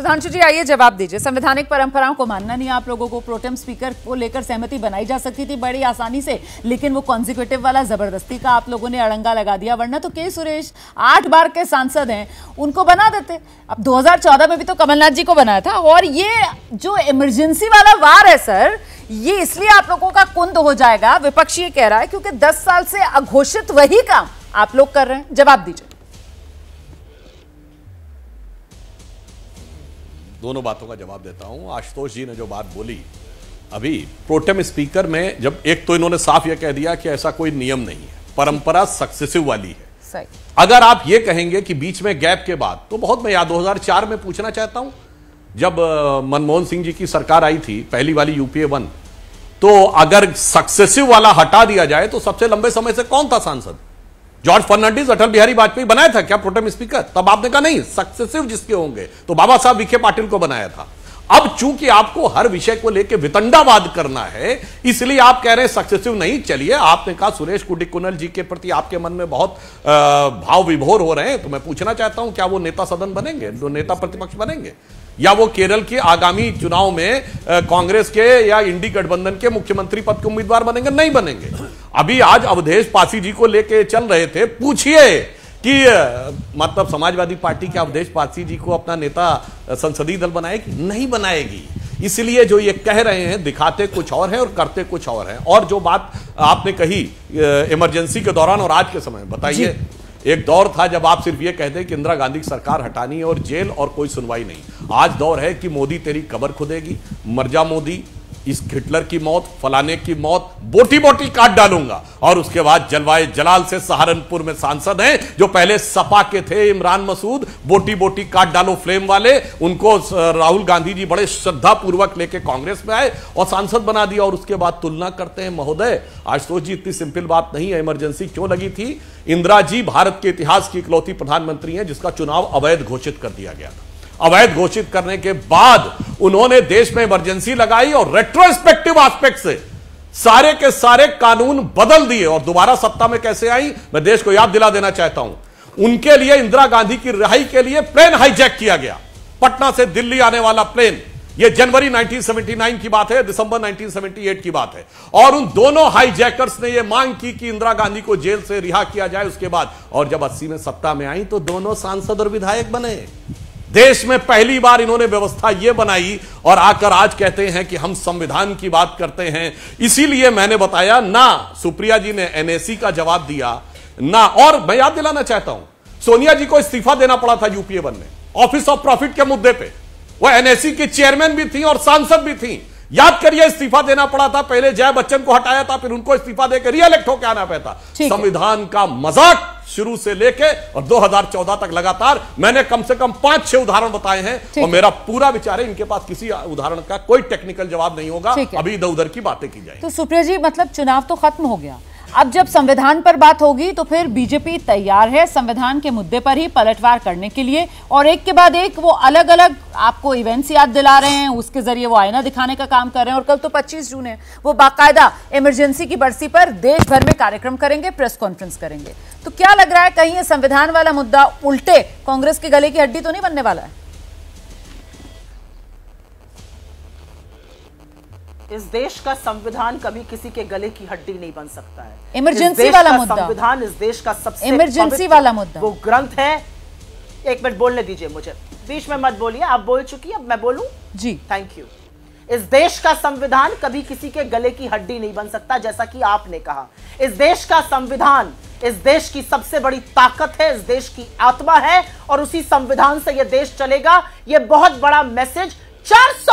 प्रधानशु जी, आइए जवाब दीजिए। संवैधानिक परंपराओं को मानना नहीं, आप लोगों को प्रोटेम स्पीकर को लेकर सहमति बनाई जा सकती थी बड़ी आसानी से, लेकिन वो कॉन्जिक्यूटिव वाला ज़बरदस्ती का आप लोगों ने अड़ंगा लगा दिया। वरना तो के सुरेश, आठ बार के सांसद हैं, उनको बना देते। अब 2014 में भी तो कमलनाथ जी को बनाया था, और ये जो इमरजेंसी वाला वार है, सर, ये इसलिए आप लोगों का कुंद हो जाएगा। विपक्ष ये कह रहा है, क्योंकि दस साल से अघोषित वही काम आप लोग कर रहे हैं। जवाब दीजिए। दोनों बातों का जवाब देता हूँ। आशुतोष जी ने जो बात बोली अभी प्रोटेम स्पीकर में जब एक तो इन्होंने साफ़ यह कह दिया कि ऐसा कोई नियम नहीं है परंपरा सक्सेसिव वाली है। सही। अगर आप ये कहेंगे कि बीच में गैप के बाद तो बहुत मैं याद 2004 में पूछना चाहता हूँ जब मनमोहन सिंह जी की सरकार आई थी पहली वाली यूपीए वन तो अगर सक्सेसिव वाला हटा दिया जाए तो सबसे लंबे समय से कौन था सांसद? जॉर्ज फर्नांडिस, अटल बिहारी वाजपेयी बनाया था क्या प्रोटेम स्पीकर? तब आपने कहा नहीं, सक्सेसिव जिसके होंगे। तो बाबा साहब विखे पाटिल को बनाया था। अब चूँकि आपको हर विषय को लेकर वितंडावाद करना है, इसलिए आप कह रहे हैं सक्सेसिव नहीं। चलिए, आपने कहा सुरेश कुडिकुनल जी के प्रति आपके मन में बहुत भाव विभोर हो रहे हैं। तो मैं पूछना चाहता हूँ, क्या वो नेता सदन बनेंगे? जो नेता प्रतिपक्ष बनेंगे? या वो केरल के आगामी चुनाव में कांग्रेस के या इंडी गठबंधन के मुख्यमंत्री पद के उम्मीदवार बनेंगे? नहीं बनेंगे। अभी आज अवधेश पासी जी को लेके चल रहे थे पूछिए कि मतलब समाजवादी पार्टी के अवधेश पासी जी को अपना नेता संसदीय दल बनाएगी? नहीं बनाएगी। इसलिए जो ये कह रहे हैं दिखाते कुछ और है और करते कुछ और है। और जो बात आपने कही इमरजेंसी के दौरान और आज के समय बताइए। एक दौर था जब आप सिर्फ़ ये कहते कि इंदिरा गांधी की सरकार हटानी है और जेल और कोई सुनवाई नहीं। आज दौर है कि मोदी तेरी कबर खुदेगी मर्जा मोदी इस हिटलर की मौत, फलाने की मौत बोटी बोटी काट डालूँगा। और उसके बाद जलवाए जलाल से सहारनपुर में सांसद हैं, जो पहले सपा के थे, इमरान मसूद बोटी बोटी काट डालो फ्लेम वाले, उनको राहुल गांधी जी बड़े श्रद्धा पूर्वक लेके कांग्रेस में आए और सांसद बना दिया। और उसके बाद तुलना करते हैं महोदय। आशुतोष जी, इतनी सिंपल बात नहीं है, इमरजेंसी क्यों लगी थी? इंदिरा जी, भारत के इतिहास की इकलौती प्रधानमंत्री हैं, जिसका चुनाव अवैध घोषित कर दिया गया था। अवैध घोषित करने के बाद उन्होंने देश में इमरजेंसी लगाई और रेट्रोस्पेक्टिव एस्पेक्ट से सारे के सारे कानून बदल दिए। और दोबारा सत्ता में कैसे आई? मैं देश को याद दिला देना चाहता हूँ। उनके लिए, इंदिरा गांधी की रिहाई के लिए प्लेन हाईजैक किया गया। पटना से दिल्ली आने वाला प्लेन यह जनवरी 1979 की बात है, दिसंबर 1978 की बात है। और उन दोनों हाईजैकर्स ने यह मांग की कि इंदिरा गांधी को जेल से रिहा किया जाए, उसके बाद। और जब 80 में सत्ता में आई तो दोनों सांसद और विधायक बने। देश में पहली बार इन्होंने व्यवस्था यह बनाई और आकर आज कहते हैं कि हम संविधान की बात करते हैं। इसीलिए मैंने बताया, ना सुप्रिया जी ने एनएसी का जवाब दिया, ना और मैं याद दिलाना चाहता हूँ, सोनिया जी को इस्तीफा देना पड़ा था यूपीए वन में ऑफ़िस ऑफ़ प्रॉफिट के मुद्दे पे। वह एनएसी की चेयरमैन भी थी और सांसद भी थी। याद करिए इस्तीफा देना पड़ा था पहले जय बच्चन को हटाया था फिर उनको इस्तीफा देकर रीएलेक्ट होकर आना पड़ता। संविधान का मज़ाक शुरू से लेके और 2014 तक लगातार मैंने कम से कम पाँच छह उदाहरण बताए हैं और मेरा पूरा विचार है इनके पास किसी उदाहरण का कोई टेक्निकल जवाब नहीं होगा। अभी इधर उधर की बातें की जाए तो सुप्रिया जी मतलब चुनाव तो खत्म हो गया। अब जब संविधान पर बात होगी तो फिर बीजेपी तैयार है संविधान के मुद्दे पर ही पलटवार करने के लिए। और एक के बाद एक वो अलग अलग आपको इवेंट्स याद दिला रहे हैं, उसके ज़रिए वो आईना दिखाने का काम कर रहे हैं। और कल तो 25 जून है, वो बाकायदा इमरजेंसी की बरसी पर देश भर में कार्यक्रम करेंगे प्रेस कॉन्फ्रेंस करेंगे। तो क्या लग रहा है, कहीं संविधान वाला मुद्दा उल्टे कांग्रेस के गले की हड्डी तो नहीं बनने वाला है? इस देश का संविधान कभी किसी के गले की हड्डी नहीं बन सकता है। इमरजेंसी वाला मुद्दा। संविधान इस देश का सबसे इमरजेंसी वाला मुद्दा। वो ग्रंथ है। एक मिनट बोलने दीजिए मुझे। बीच में मत बोलिए आप बोल चुकी हैं, अब मैं बोलूँ? जी। थैंक यू इस देश का संविधान कभी किसी के गले की हड्डी नहीं बन सकता जैसा कि आपने कहा। इस देश का संविधान इस देश की सबसे बड़ी ताकत है इस देश की आत्मा है और उसी संविधान से यह देश चलेगा। यह बहुत बड़ा मैसेज 400 पार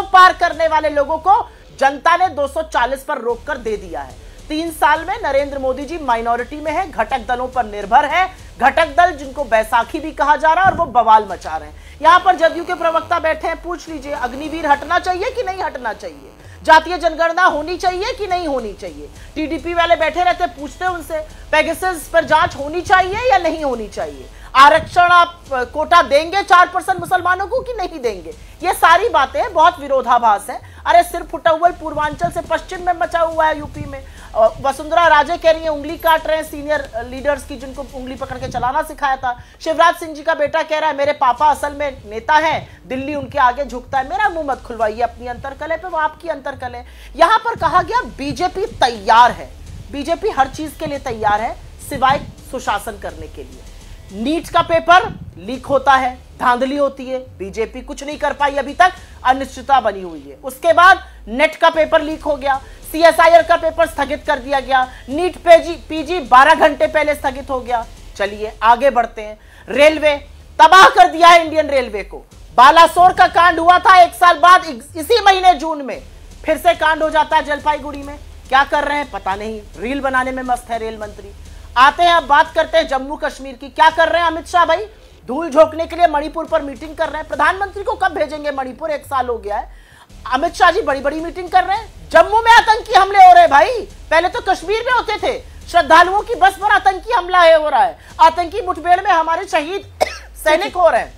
400 पार करने वाले लोगों को जनता ने 240 पर रोककर दे दिया है। तीन साल में नरेंद्र मोदी जी माइनॉरिटी में है, घटक दलों पर निर्भर है। घटक दल, जिनको बैसाखी भी कहा जा रहा है और वो बवाल मचा रहे हैं। यहाँ पर जदयू के प्रवक्ता बैठे हैं, पूछ लीजिए, अग्निवीर हटना चाहिए कि नहीं हटना चाहिए? जातीय जनगणना होनी चाहिए कि नहीं होनी चाहिए? टीडीपी वाले बैठे रहते पूछते उनसे पेगासस पर जाँच होनी चाहिए या नहीं होनी चाहिए? आरक्षण आप कोटा देंगे चार परसेंट मुसलमानों को कि नहीं देंगे? ये सारी बातें बहुत विरोधाभास है। अरे सिर्फ़ फुटअव्वल पूर्वांचल से पश्चिम में मचा हुआ है यूपी में। वसुंधरा राजे कह रही है, उंगली काट रहे हैं सीनियर लीडर्स की जिनको उंगली पकड़ के चलाना सिखाया था। शिवराज सिंह जी का बेटा कह रहा है, मेरे पापा असल में नेता हैं, दिल्ली उनके आगे झुकता है, मेरा मुँह मत खुलवाइए अपनी अंतरकले पे, वो आपकी अंतरकले यहाँ पर कहा गया, बीजेपी तैयार है। बीजेपी हर चीज़ के लिए तैयार है, सिवाय सुशासन करने के लिए। नीट का पेपर लीक होता है, धांधली होती है, बीजेपी कुछ नहीं कर पाई अभी तक, अनिश्चितता बनी हुई है। उसके बाद नेट का पेपर लीक हो गया सीएसआईआर का पेपर स्थगित कर दिया गया, नीट पेजी पीजी 12 घंटे पहले स्थगित हो गया। चलिए, आगे बढ़ते हैं। रेलवे, तबाह कर दिया है इंडियन रेलवे को। बालासोर का कांड हुआ था एक साल बाद इसी महीने जून में। फिर से कांड हो जाता है जलपाईगुड़ी में। क्या कर रहे हैं? पता नहीं। रील बनाने में मस्त है रेल मंत्री। आते हैं अब बात करते हैं जम्मू कश्मीर की। क्या कर रहे हैं अमित शाह भाई? धूल झोंकने के लिए मणिपुर पर मीटिंग कर रहे हैं। प्रधानमंत्री को कब भेजेंगे मणिपुर? एक साल हो गया है। अमित शाह जी बड़ी बड़ी मीटिंग कर रहे हैं। जम्मू में आतंकी हमले हो रहे हैं भाई। पहले तो कश्मीर में होते थे। श्रद्धालुओं की बस पर आतंकी हमला है हो रहा है। आतंकी मुठभेड़ में हमारे शहीद सैनिक हो रहे हैं।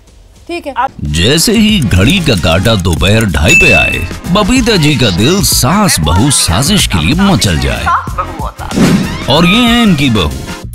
ठीक है। जैसे ही घड़ी का काटा दोपहर ढाई पे आए बबीता जी का दिल सास बहू साजिश के लिए मचल जाए। और ये है इनकी बहू।